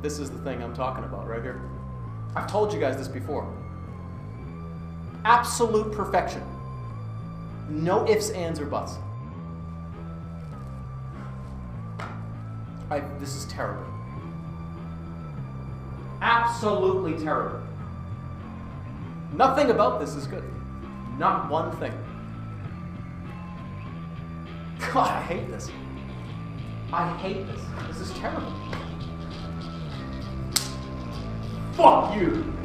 This is the thing I'm talking about right here. I've told you guys this before. Absolute perfection. No ifs, ands, or buts. I, this is terrible. Absolutely terrible. Nothing about this is good. Not one thing. God, I hate this. I hate this. This is terrible. Fuck you.